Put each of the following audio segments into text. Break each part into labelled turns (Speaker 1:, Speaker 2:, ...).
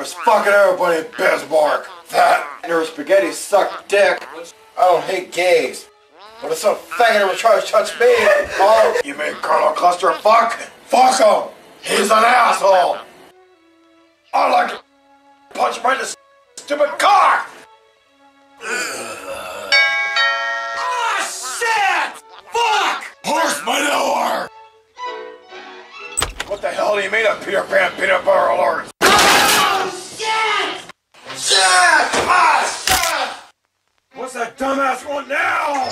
Speaker 1: Was fucking everybody in Bismarck. That and her spaghetti sucked dick. I don't hate gays. But if some faggot ever tries to touch me, oh, you mean Colonel Cluster fuck? Fuck him! He's an asshole! I like to punch him right in the stupid cock! Ah, shit! Fuck! What the hell do you mean a Peter Pan peanut butter alert? Shit! Ah, shit! What's that dumbass want now?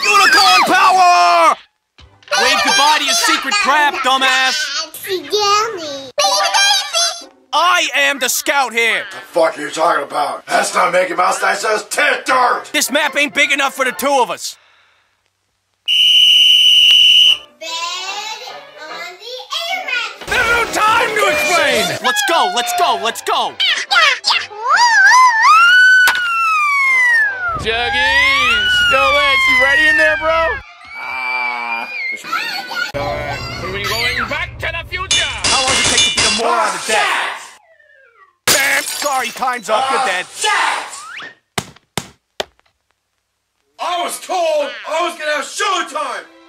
Speaker 2: Unicorn power! Wave goodbye to your secret crap, dumbass! I am the scout here!
Speaker 1: The fuck are you talking about? That's not Mickey Mouse, that says tit dirt!
Speaker 2: This map ain't big enough for the two of us!
Speaker 3: Bed on the air
Speaker 2: There's no time explain! Let's go, let's go, let's go!
Speaker 4: Juggies! Yo, Lance, you ready in there, bro? Ah. We're going back to the future!
Speaker 2: How long does it take to beat a moron to death? Bam! Sorry, time's up, you're dead.
Speaker 1: I was told I was gonna have showtime!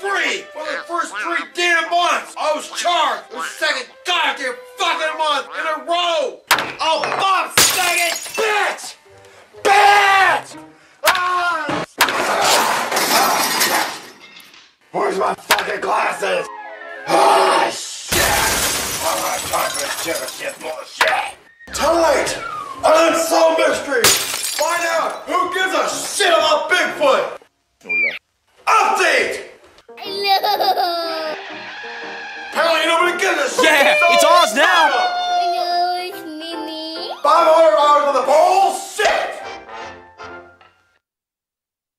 Speaker 1: For the first three damn months! I was charged the second goddamn fucking month in a row! Oh, Bob Saget! Bitch! Bitch! Ah! Where's my fucking glasses? Ah, shit! Not time for this shit, shit bullshit! Tonight, an unsolved mystery! Find out who gives a shit about Bigfoot! So
Speaker 2: now.
Speaker 3: No, it's Mimi.
Speaker 1: $500 for the bullshit!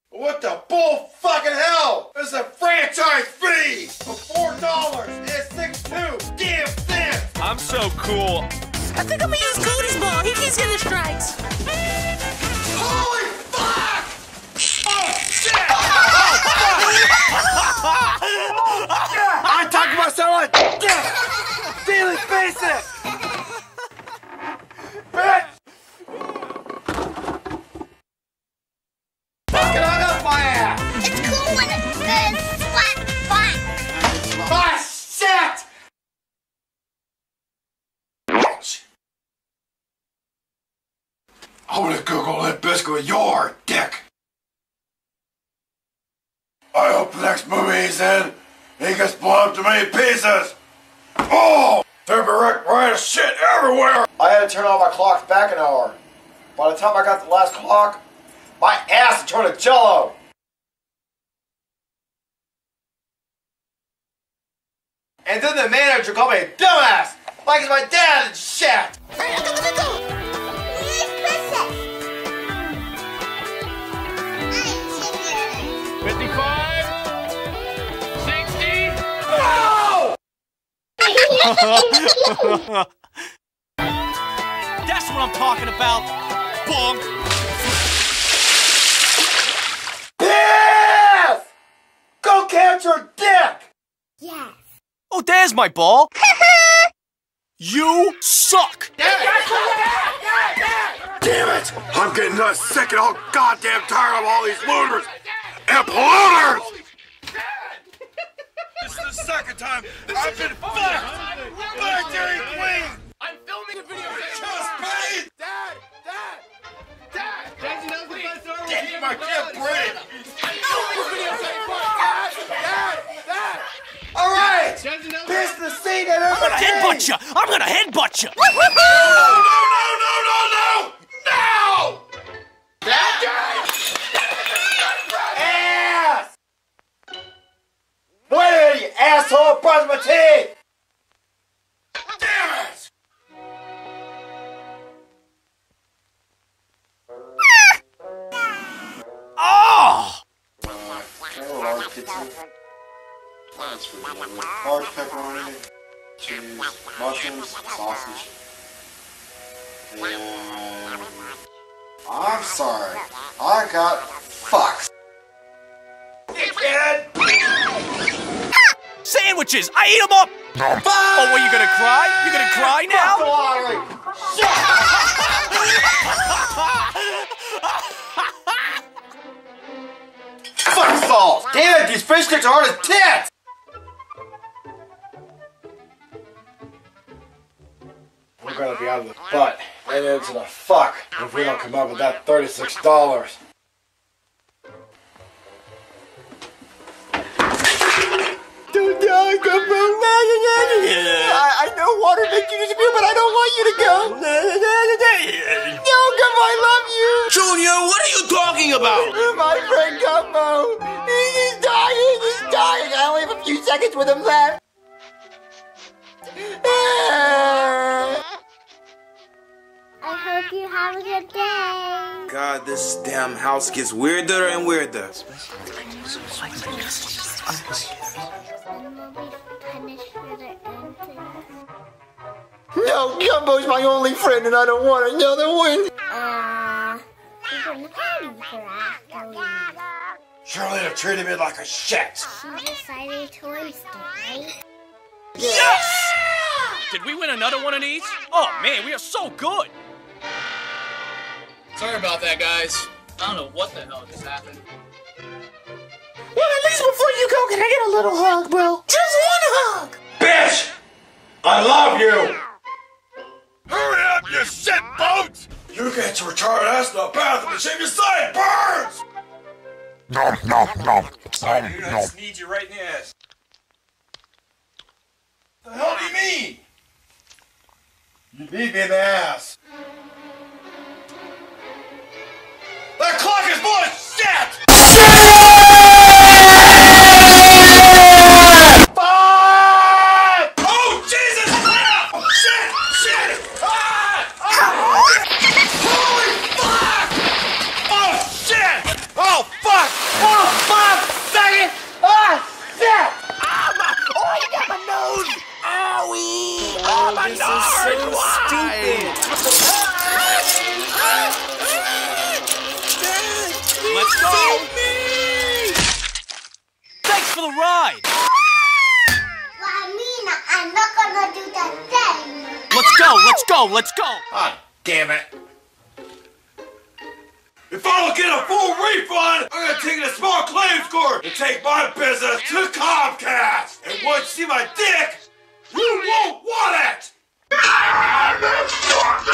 Speaker 1: What the bull fucking hell? This is a franchise fee of four dollars and six-two damn cents!
Speaker 2: I'm so cool.
Speaker 5: I think I'm gonna use Cody's ball. He keeps getting strikes.
Speaker 1: Daily basis! Bitch! Fucking hung up my ass!
Speaker 3: It's cool when it's good. Splat, splat.
Speaker 1: My shit! I'm gonna Google that biscuit with your dick. I hope the next movie he's in, he gets blown up to many pieces. Oh! Wrecked right shit everywhere! I had to turn on my clock back an hour. By the time I got the last clock, my ass turned to jello. And then the manager called me a dumbass, like it's my dad and shit.
Speaker 2: That's what I'm talking about, bunk!
Speaker 1: Piss! Go catch your dick!
Speaker 3: Yes.
Speaker 2: Oh, there's my ball! You suck!
Speaker 1: Damn it! I'm getting uh, sick and all goddamn tired of all these looters and polluters! This is the second time I've been fucked by Dairy Queen!
Speaker 4: I'm filming a video.
Speaker 1: Just paid!
Speaker 4: Dad! Dad! Dad! Dad, you know the best Star Wars
Speaker 1: Damn,
Speaker 4: game
Speaker 1: I can't breathe!
Speaker 4: I'm filming a video Dad! Dad! Dad!
Speaker 1: Alright!
Speaker 4: Dad, you know
Speaker 1: Piss the seat and
Speaker 2: I'm gonna headbutt you! I'm gonna headbutt you!
Speaker 1: My! Damn it!
Speaker 2: Oh!
Speaker 1: Pepperoni, cheese, mushrooms, sausage. And I'm sorry, I got fucked.
Speaker 2: Sandwiches. I eat them up. Oh, what, you gonna cry? You gonna cry now?
Speaker 1: Fuck salt! Damn it, these fish sticks are hard as tits! We're gonna be out of the butt and into the fuck if we don't come up with that $36.
Speaker 6: I, I know water makes you disappear, but I don't want you to go. No, Gumbo, I love you.
Speaker 2: Junior, what are you talking about?
Speaker 6: My friend Gumbo. He's dying. He's dying. I only have a few seconds with him left.
Speaker 3: I hope you have a good day.
Speaker 7: God, this damn house gets weirder and weirder.
Speaker 6: No, Gumbo's my only friend, and I don't want another one.
Speaker 3: Uh, we're gonna party for Halloween.
Speaker 1: Shirley have treated me like a shit.
Speaker 3: She decided Toy Story.
Speaker 2: Yes! Did we win another one of these? Oh man, we are so good.
Speaker 8: Sorry about that, guys. I don't know what the hell just happened.
Speaker 5: Well, at least before you go, can I get a little hug, bro? Just one hug.
Speaker 1: Bitch! I love you!
Speaker 2: Hurry you shit boat!
Speaker 1: You get your retarded ass in the bathroom and shave your no,
Speaker 7: Sorry, dude, I just need you right in the ass.
Speaker 1: The hell do you mean? You need me in the ass. That clock is bullshit! Fuck!
Speaker 2: Oh, Jesus! Ah! Shit! Shit! Ah!
Speaker 1: Holy fuck!
Speaker 2: Oh, shit!
Speaker 1: Oh fuck! Oh fuck! Dang it! Ah! Shit!
Speaker 5: Oh, you got my nose. Owie.
Speaker 2: Oh, my nose! Let's go! Thanks for the ride!
Speaker 3: Lamina, I'm not gonna do that thing.
Speaker 2: Let's go, let's go, let's go!
Speaker 1: Ah, damn it! If I don't get a full refund, I'm gonna take it to small claims court and take my business to Comcast. And once you see my dick, you won't want it. Ah,